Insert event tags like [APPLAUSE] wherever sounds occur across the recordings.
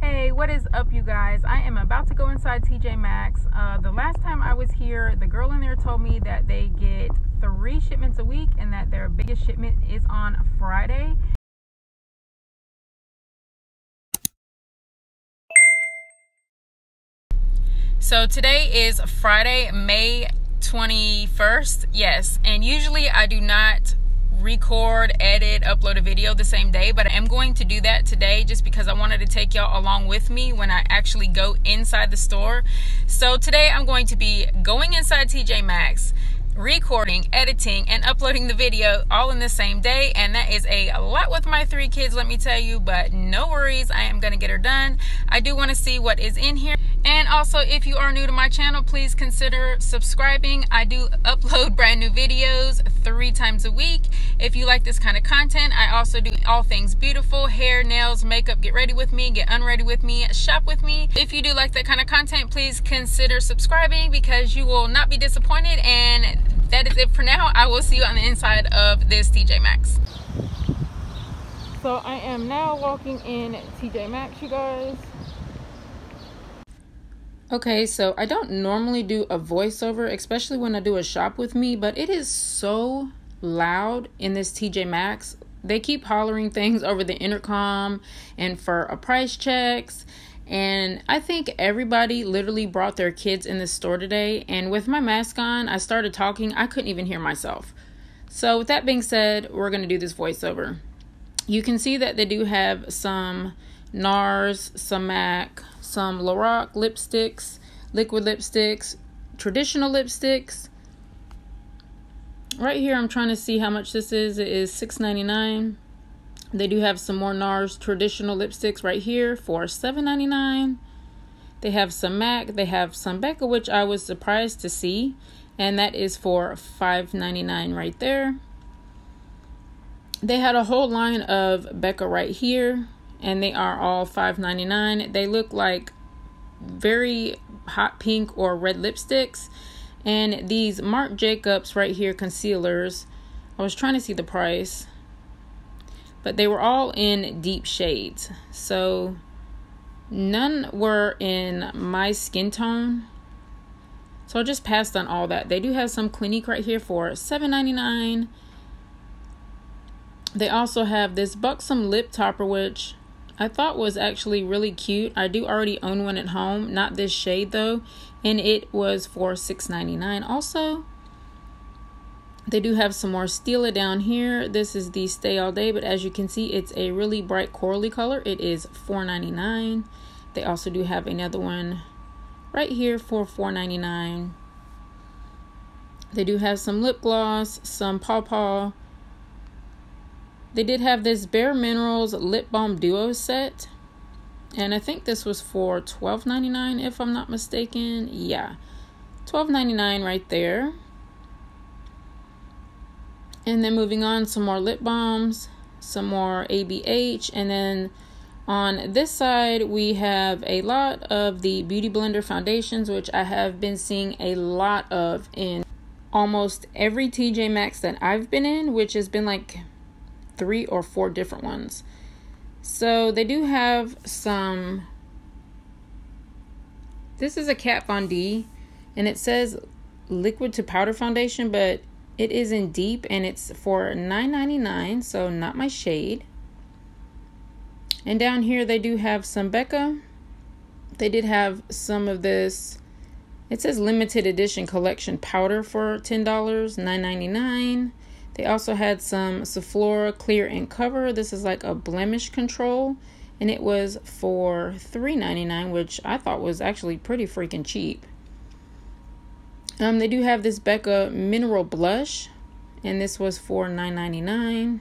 Hey, what is up, you guys? I am about to go inside TJ Maxx. Uh, the last time I was here, the girl in there told me that they get three shipments a week and that their biggest shipment is on Friday. So today is Friday, May 21st. Yes, and usually I do not record, edit, upload a video the same day, but I am going to do that today just because I wanted to take y'all along with me when I actually go inside the store. So today I'm going to be going inside TJ Maxx recording, editing, and uploading the video all in the same day. And that is a lot with my three kids, let me tell you. But no worries, I am going to get her done. I do want to see what is in here. Also, if you are new to my channel, please consider subscribing. I do [LAUGHS] upload brand new videos three times a week. If you like this kind of content, I also do all things beautiful hair, nails, makeup. Get ready with me, get unready with me, shop with me. If you do like that kind of content, please consider subscribing because you will not be disappointed. And that is it for now. I will see you on the inside of this TJ Maxx. So I am now walking in TJ Maxx, you guys. Okay, so I don't normally do a voiceover, especially when I do a shop with me, but it is so loud in this TJ Maxx. They keep hollering things over the intercom and for a price checks. And I think everybody literally brought their kids in the store today. And with my mask on, I started talking. I couldn't even hear myself. So, with that being said, we're going to do this voiceover. You can see that they do have some NARS, some MAC, some Lorac lipsticks, liquid lipsticks, traditional lipsticks. Right here, I'm trying to see how much this is. It is $6.99. They do have some more NARS traditional lipsticks right here for $7.99. They have some MAC. They have some Becca, which I was surprised to see. And that is for $5.99 right there. They had a whole line of Becca right here and they are all $5.99. They look like very hot pink or red lipsticks. And these Marc Jacobs right here concealers, I was trying to see the price, but they were all in deep shades. So none were in my skin tone. So I just passed on all that. They do have some Clinique right here for $7.99. They also have this Buxom lip topper, which I thought was actually really cute. I do already own one at home, not this shade though, and it was for $6.99 also. They do have some more Stila down here. This is the Stay All Day, but as you can see, it's a really bright corally color. It is $4.99. They also do have another one right here for $4.99. They do have some lip gloss, some Paw Paw, they did have this Bare Minerals Lip Balm Duo set. And I think this was for $12.99 if I'm not mistaken. Yeah. $12.99 right there. And then moving on, some more lip balms, some more ABH, and then on this side, we have a lot of the Beauty Blender foundations, which I have been seeing a lot of in almost every TJ Maxx that I've been in, which has been like three or four different ones. So they do have some. This is a Kat Von D, and it says liquid to powder foundation, but it is in deep and it's for $9.99, so not my shade. And down here they do have some Becca. They did have some of this. It says limited edition collection powder for $10, $9.99. They also had some Sephora Clear and Cover. This is like a blemish control, and it was for $3.99, which I thought was actually pretty freaking cheap. Um, they do have this Becca Mineral Blush, and this was for $9.99.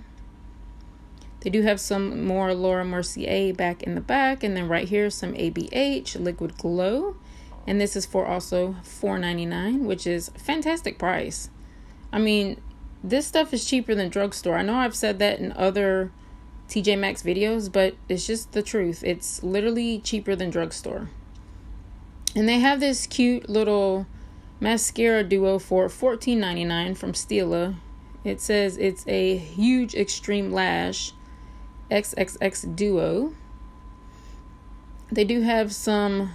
They do have some more Laura Mercier back in the back, and then right here some ABH Liquid Glow, and this is for also $4.99, which is fantastic price. I mean, this stuff is cheaper than drugstore. I know I've said that in other TJ Maxx videos, but it's just the truth. It's literally cheaper than drugstore. And they have this cute little mascara duo for $14.99 from Stila. It says it's a huge extreme lash XXX duo. They do have some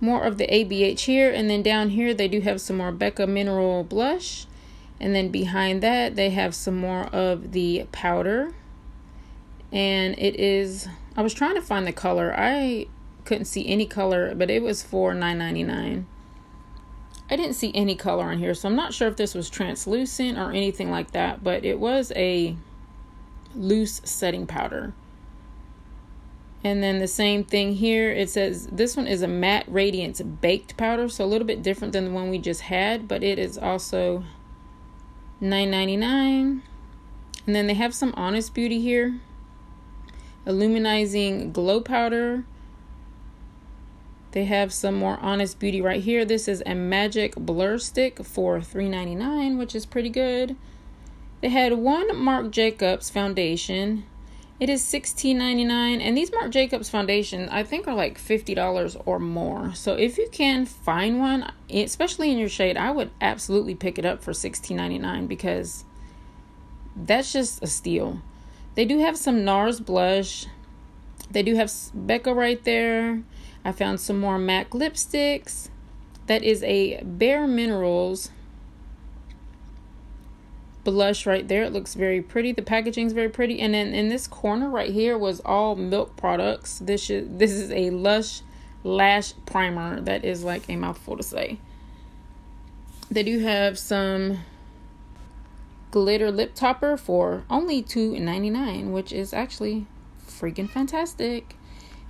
more of the ABH here, and then down here they do have some more Becca Mineral Blush. And then behind that, they have some more of the powder. And it is, I was trying to find the color. I couldn't see any color, but it was for $9.99. I didn't see any color on here, so I'm not sure if this was translucent or anything like that, but it was a loose setting powder. And then the same thing here, it says this one is a matte radiance baked powder, so a little bit different than the one we just had, but it is also $9.99. And then they have some Honest Beauty here. Illuminizing Glow Powder. They have some more Honest Beauty right here. This is a Magic Blur Stick for $3.99, which is pretty good. They had one Marc Jacobs foundation. It is $16.99, and these Marc Jacobs foundation I think are like $50 or more. So if you can find one, especially in your shade, I would absolutely pick it up for $16.99 because that's just a steal. They do have some NARS blush. They do have Becca right there. I found some more MAC lipsticks. That is a Bare Minerals blush right there. It looks very pretty. The packaging is very pretty. And then in this corner right here was all milk products. This is this is a Lush lash primer that is like a mouthful to say. They do have some glitter lip topper for only $2.99, which is actually freaking fantastic.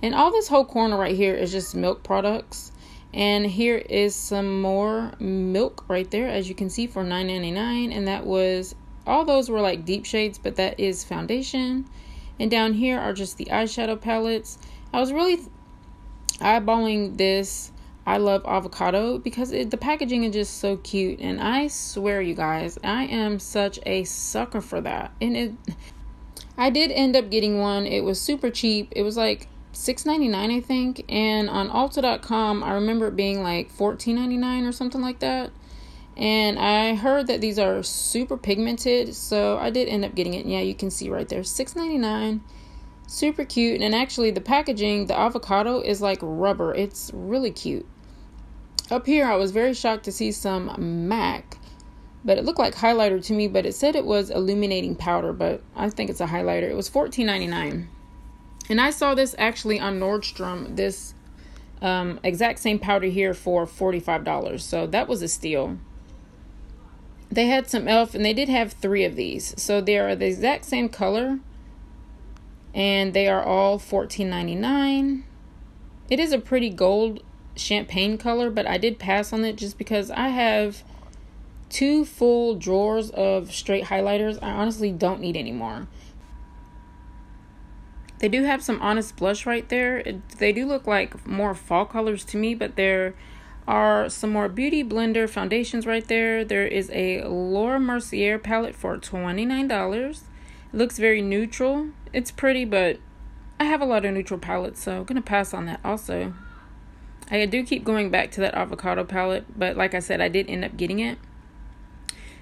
And all this whole corner right here is just milk products. And here is some more milk right there, as you can see, for $9.99. And that was, all those were like deep shades, but that is foundation. And down here are just the eyeshadow palettes. I was really eyeballing this I love avocado because it, the packaging is just so cute. And I swear, you guys, I am such a sucker for that. And it, [LAUGHS] I did end up getting one. It was super cheap. It was like $6.99 I think and on Ulta.com I remember it being like $14.99 or something like that. And I heard that these are super pigmented so I did end up getting it. And yeah you can see right there $6.99 super cute. And actually the packaging the avocado is like rubber. It's really cute. Up here I was very shocked to see some MAC but it looked like highlighter to me but it said it was illuminating powder but I think it's a highlighter. It was $14.99 and I saw this actually on Nordstrom, this um, exact same powder here for $45. So that was a steal. They had some e.l.f. and they did have three of these. So they are the exact same color. And they are all $14.99. It is a pretty gold champagne color, but I did pass on it just because I have two full drawers of straight highlighters. I honestly don't need any more. They do have some honest blush right there. It, they do look like more fall colors to me, but there are some more Beauty Blender foundations right there. There is a Laura Mercier palette for $29. It looks very neutral. It's pretty, but I have a lot of neutral palettes, so I'm going to pass on that also. I do keep going back to that avocado palette, but like I said, I did end up getting it.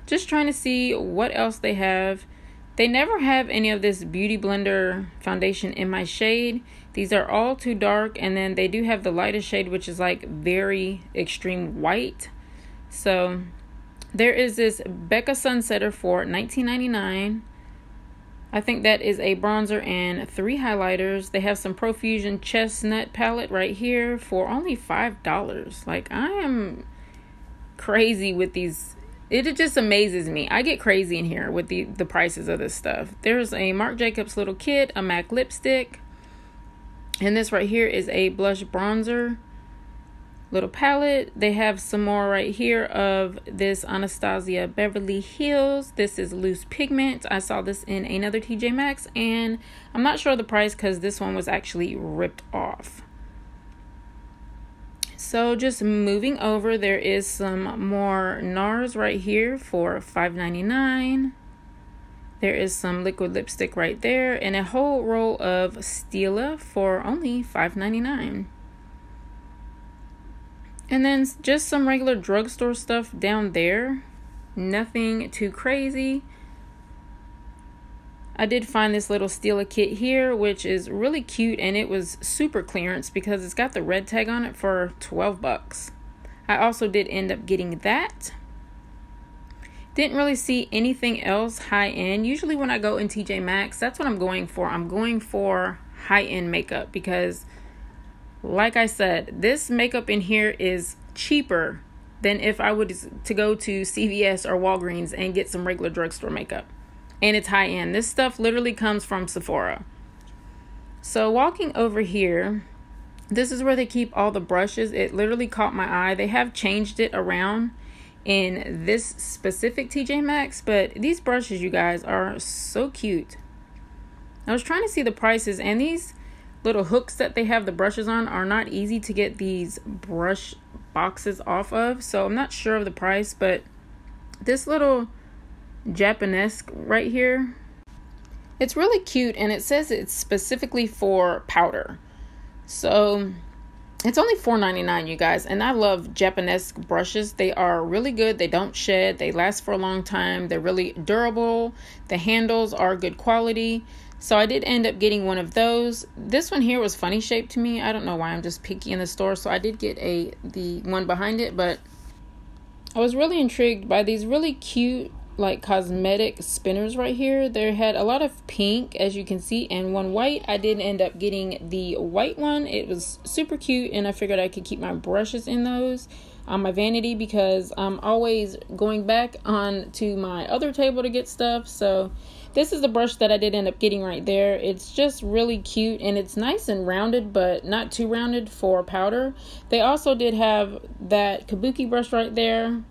Just trying to see what else they have. They never have any of this Beauty Blender foundation in my shade. These are all too dark. And then they do have the lightest shade, which is like very extreme white. So there is this Becca Sunsetter for $19.99. I think that is a bronzer and three highlighters. They have some Profusion Chestnut palette right here for only $5. Like, I am crazy with these it just amazes me. I get crazy in here with the the prices of this stuff. There's a Marc Jacobs little kit, a MAC lipstick, and this right here is a blush bronzer little palette. They have some more right here of this Anastasia Beverly Hills. This is loose pigment. I saw this in another TJ Maxx and I'm not sure the price because this one was actually ripped off. So just moving over, there is some more NARS right here for $5.99. There is some liquid lipstick right there and a whole roll of Stila for only $5.99. And then just some regular drugstore stuff down there. Nothing too crazy. I did find this little Stila kit here, which is really cute and it was super clearance because it's got the red tag on it for 12 bucks. I also did end up getting that. Didn't really see anything else high end. Usually when I go in TJ Maxx, that's what I'm going for. I'm going for high end makeup because like I said, this makeup in here is cheaper than if I would to go to CVS or Walgreens and get some regular drugstore makeup and it's high end. This stuff literally comes from Sephora. So, walking over here, this is where they keep all the brushes. It literally caught my eye. They have changed it around in this specific TJ Maxx, but these brushes, you guys, are so cute. I was trying to see the prices, and these little hooks that they have the brushes on are not easy to get these brush boxes off of. So, I'm not sure of the price, but this little Japonesque right here. It's really cute and it says it's specifically for powder. So it's only $4.99 you guys and I love Japonesque brushes. They are really good. They don't shed. They last for a long time. They're really durable. The handles are good quality. So I did end up getting one of those. This one here was funny shaped to me. I don't know why I'm just picky in the store. So I did get a the one behind it, but I was really intrigued by these really cute like cosmetic spinners right here. They had a lot of pink as you can see and one white. I didn't end up getting the white one. It was super cute and I figured I could keep my brushes in those on my vanity because I'm always going back on to my other table to get stuff. So this is the brush that I did end up getting right there. It's just really cute and it's nice and rounded but not too rounded for powder. They also did have that kabuki brush right there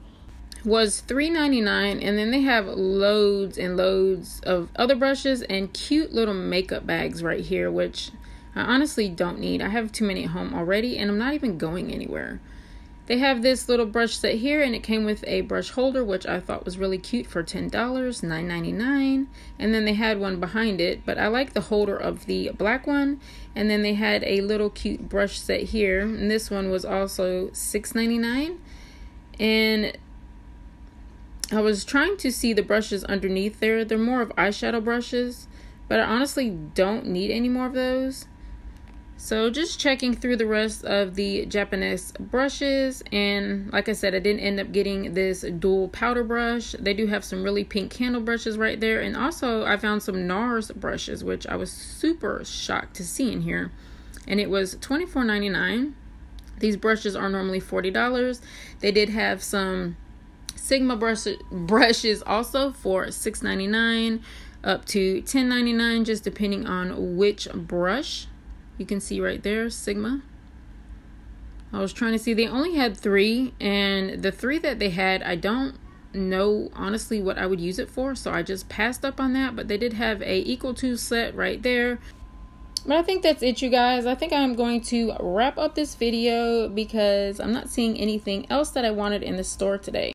was $3.99 and then they have loads and loads of other brushes and cute little makeup bags right here which I honestly don't need. I have too many at home already and I'm not even going anywhere. They have this little brush set here and it came with a brush holder which I thought was really cute for $10, $9.99 and then they had one behind it but I like the holder of the black one and then they had a little cute brush set here and this one was also $6.99 and I was trying to see the brushes underneath there. They're more of eyeshadow brushes, but I honestly don't need any more of those. So just checking through the rest of the Japonesque brushes and like I said I didn't end up getting this dual powder brush. They do have some really pink candle brushes right there and also I found some NARS brushes which I was super shocked to see in here and it was $24.99. These brushes are normally $40. They did have some Sigma brush, brushes also for $6.99 up to $10.99 just depending on which brush. You can see right there Sigma. I was trying to see they only had 3 and the 3 that they had I don't know honestly what I would use it for so I just passed up on that but they did have a EcoTools set right there but I think that's it, you guys. I think I'm going to wrap up this video because I'm not seeing anything else that I wanted in the store today.